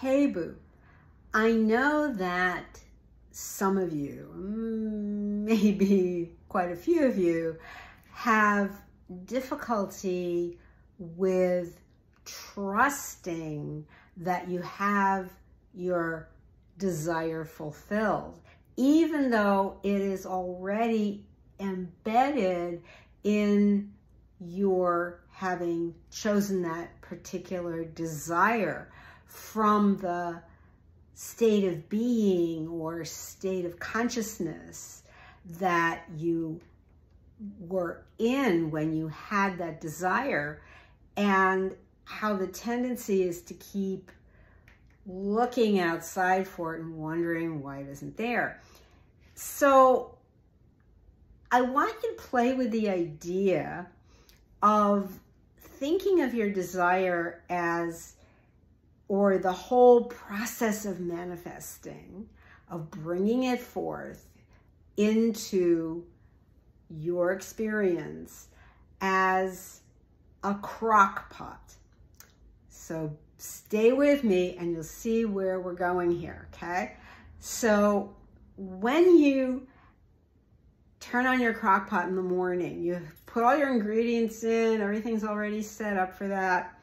Hey boo, I know that some of you, mm, maybe quite a few of you, have difficulty with trusting that you have your desire fulfilled, even though it is already embedded in your having chosen that particular desire from the state of being or state of consciousness that you were in when you had that desire and how the tendency is to keep looking outside for it and wondering why it isn't there. So I want you to play with the idea of thinking of your desire as, or the whole process of manifesting, of bringing it forth into your experience as a crock pot. So stay with me and you'll see where we're going here, okay? So when you turn on your crock pot in the morning. You put all your ingredients in, everything's already set up for that,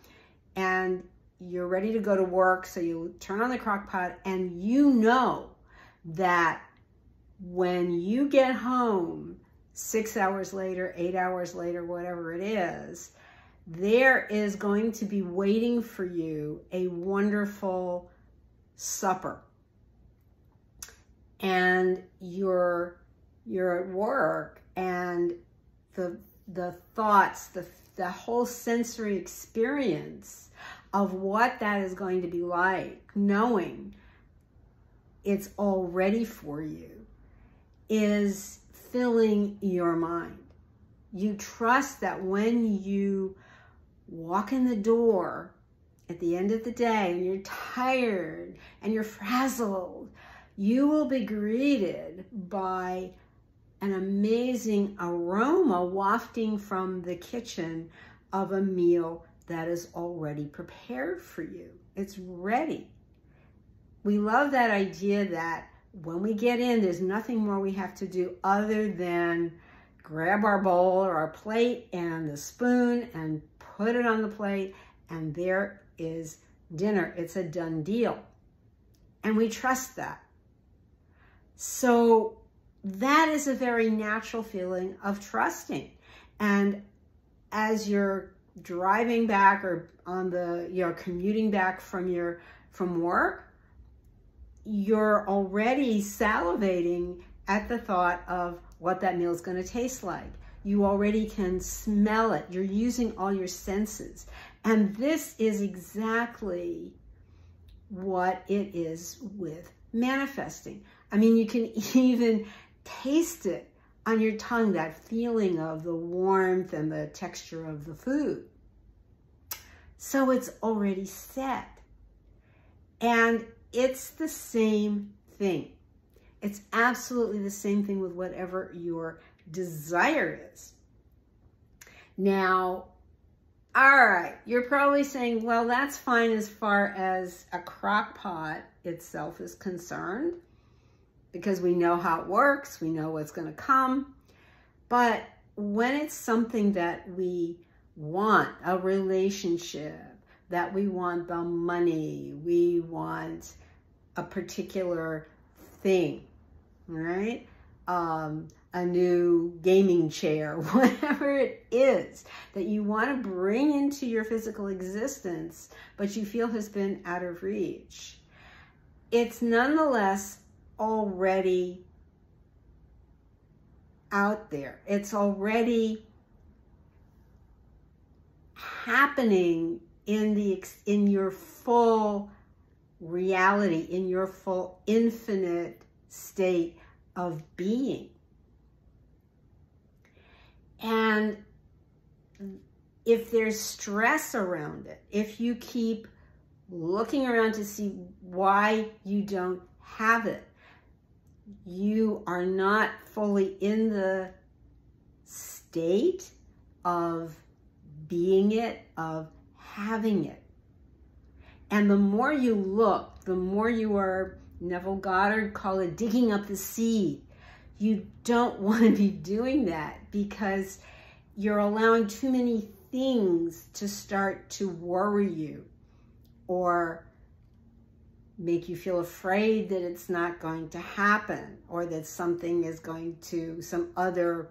and you're ready to go to work. So you turn on the crock pot and you know that when you get home six hours later, eight hours later, whatever it is, there is going to be waiting for you a wonderful supper. And you're you're at work and the the thoughts, the the whole sensory experience of what that is going to be like, knowing it's all ready for you, is filling your mind. You trust that when you walk in the door at the end of the day and you're tired and you're frazzled, you will be greeted by an amazing aroma wafting from the kitchen of a meal that is already prepared for you. It's ready. We love that idea that when we get in, there's nothing more we have to do other than grab our bowl or our plate and the spoon and put it on the plate, and there is dinner. It's a done deal. And we trust that. So that is a very natural feeling of trusting. And as you're driving back or on the, you're commuting back from your, from work, you're already salivating at the thought of what that meal is going to taste like. You already can smell it. You're using all your senses. And this is exactly what it is with manifesting. I mean, you can even taste it on your tongue, that feeling of the warmth and the texture of the food. So it's already set. And it's the same thing. It's absolutely the same thing with whatever your desire is. Now, all right, you're probably saying, well, that's fine as far as a crock pot itself is concerned because we know how it works, we know what's going to come. But when it's something that we want, a relationship, that we want the money, we want a particular thing, right? Um, a new gaming chair, whatever it is that you want to bring into your physical existence, but you feel has been out of reach. It's nonetheless already out there. It's already happening in the in your full reality, in your full infinite state of being. And if there's stress around it, if you keep looking around to see why you don't have it, you are not fully in the state of being it, of having it. And the more you look, the more you are, Neville Goddard called it digging up the seed. You don't want to be doing that because you're allowing too many things to start to worry you or make you feel afraid that it's not going to happen or that something is going to, some other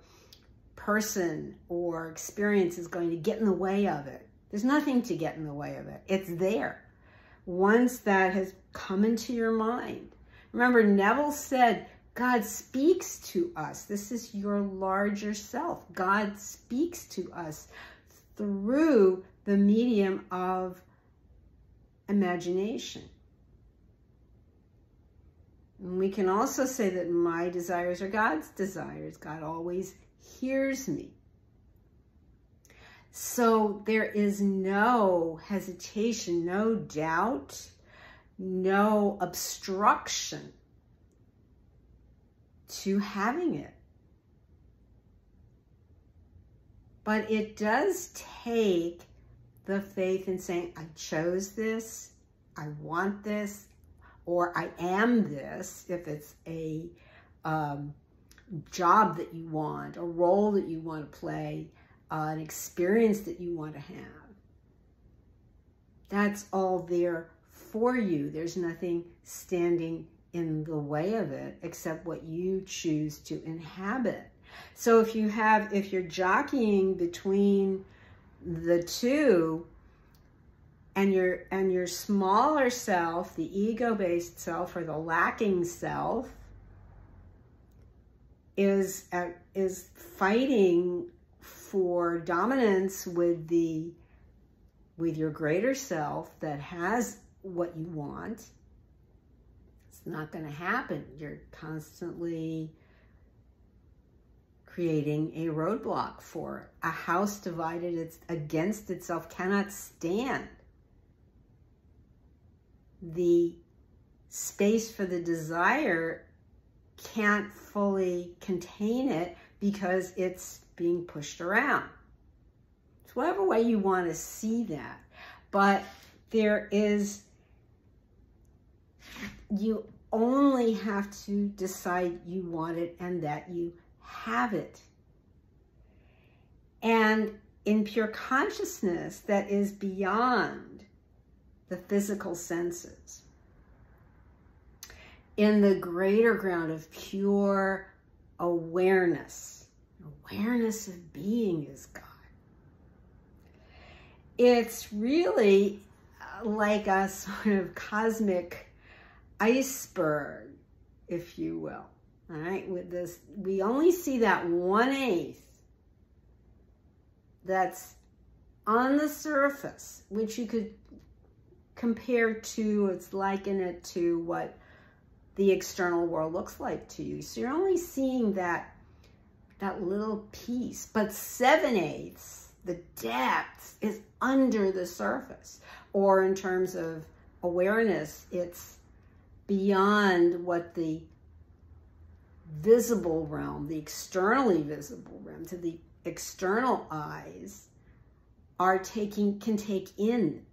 person or experience is going to get in the way of it. There's nothing to get in the way of it. It's there. Once that has come into your mind. Remember, Neville said, God speaks to us. This is your larger self. God speaks to us through the medium of imagination. We can also say that my desires are God's desires. God always hears me. So there is no hesitation, no doubt, no obstruction to having it. But it does take the faith in saying, I chose this, I want this, or I am this, if it's a um, job that you want, a role that you want to play, uh, an experience that you want to have. That's all there for you. There's nothing standing in the way of it except what you choose to inhabit. So if you have, if you're jockeying between the two, and your and your smaller self, the ego-based self or the lacking self, is uh, is fighting for dominance with the with your greater self that has what you want. It's not going to happen. You're constantly creating a roadblock for it. A house divided against itself cannot stand the space for the desire can't fully contain it because it's being pushed around. It's whatever way you want to see that. But there is, you only have to decide you want it and that you have it. And in pure consciousness that is beyond the physical senses. In the greater ground of pure awareness, awareness of being is God. It's really like a sort of cosmic iceberg, if you will. All right, with this, we only see that one eighth that's on the surface, which you could compared to, it's liken it to what the external world looks like to you. So you're only seeing that, that little piece, but seven eighths, the depth is under the surface. Or in terms of awareness, it's beyond what the visible realm, the externally visible realm, to the external eyes are taking, can take in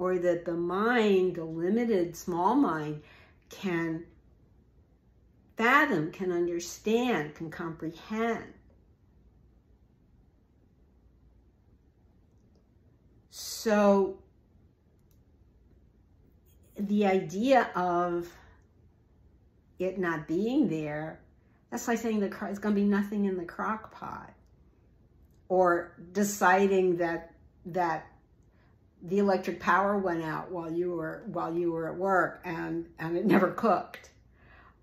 or that the mind, the limited small mind, can fathom, can understand, can comprehend. So the idea of it not being there, that's like saying the it's going to be nothing in the crock pot. Or deciding that that the electric power went out while you were while you were at work and and it never cooked.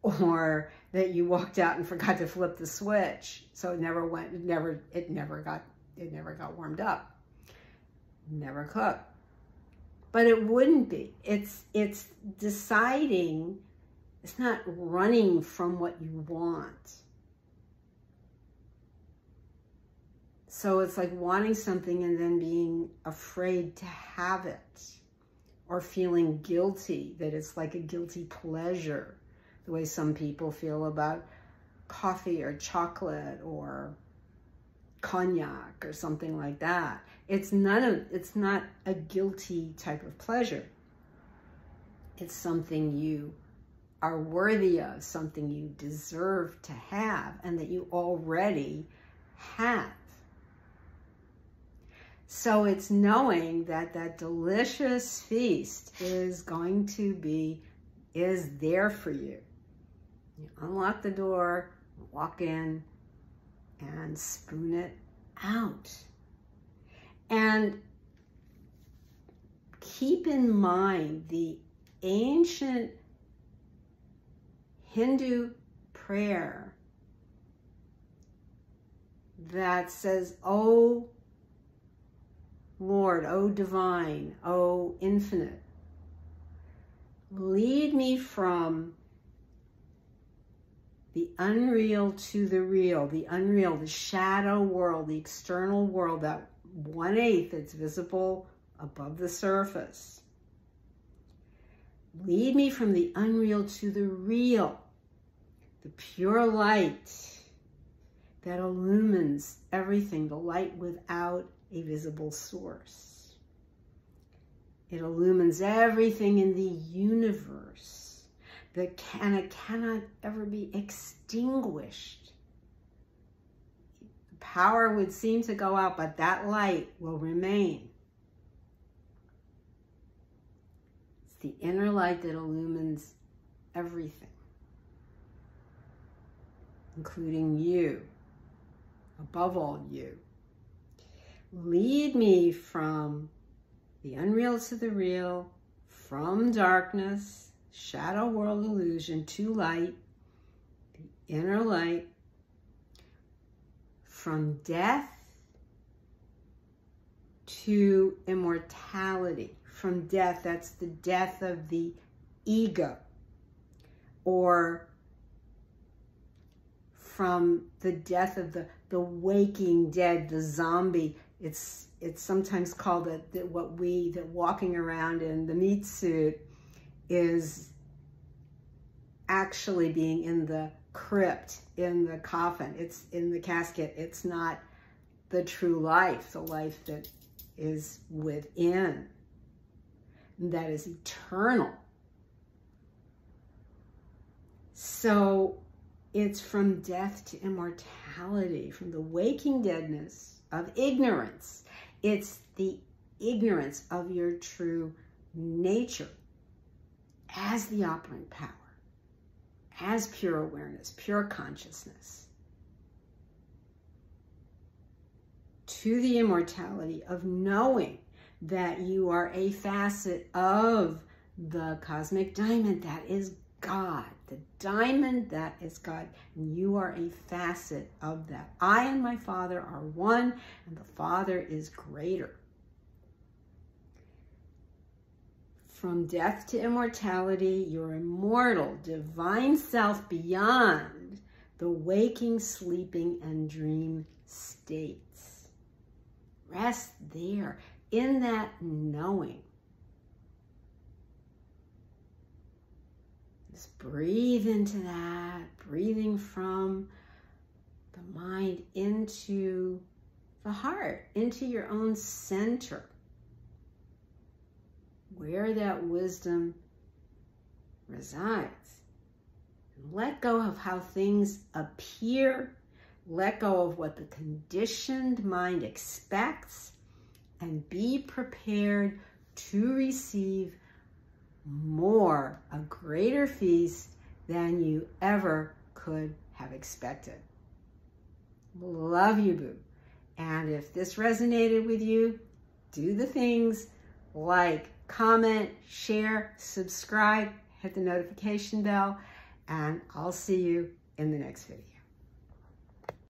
Or that you walked out and forgot to flip the switch. So it never went it never it never got it never got warmed up. Never cooked. But it wouldn't be. It's it's deciding it's not running from what you want So it's like wanting something and then being afraid to have it or feeling guilty that it's like a guilty pleasure, the way some people feel about coffee or chocolate or cognac or something like that. It's none of it's not a guilty type of pleasure. It's something you are worthy of, something you deserve to have, and that you already have. So it's knowing that that delicious feast is going to be, is there for you. You unlock the door, walk in, and spoon it out. And keep in mind the ancient Hindu prayer that says, Oh Lord, O divine, O infinite, lead me from the unreal to the real, the unreal, the shadow world, the external world, that one eighth that's visible above the surface. Lead me from the unreal to the real, the pure light that illumines everything, the light without a visible source. It illumines everything in the universe that can, it cannot ever be extinguished. The power would seem to go out, but that light will remain. It's the inner light that illumines everything, including you, above all you. Lead me from the unreal to the real, from darkness, shadow world illusion to light, the inner light, from death to immortality. From death, that's the death of the ego, or from the death of the, the waking dead, the zombie it's it's sometimes called that, what we that walking around in the meat suit is actually being in the crypt in the coffin. It's in the casket. It's not the true life the life that is within that is eternal. So it's from death to immortality from the waking deadness of ignorance. It's the ignorance of your true nature as the operant power, as pure awareness, pure consciousness, to the immortality of knowing that you are a facet of the cosmic diamond that is God the diamond that is God. And you are a facet of that. I and my Father are one, and the Father is greater. From death to immortality, your immortal, divine self beyond the waking, sleeping, and dream states. Rest there in that knowing Just breathe into that, breathing from the mind into the heart, into your own center, where that wisdom resides. Let go of how things appear. Let go of what the conditioned mind expects and be prepared to receive more, a greater feast than you ever could have expected. Love you, boo. And if this resonated with you, do the things like comment, share, subscribe, hit the notification bell, and I'll see you in the next video.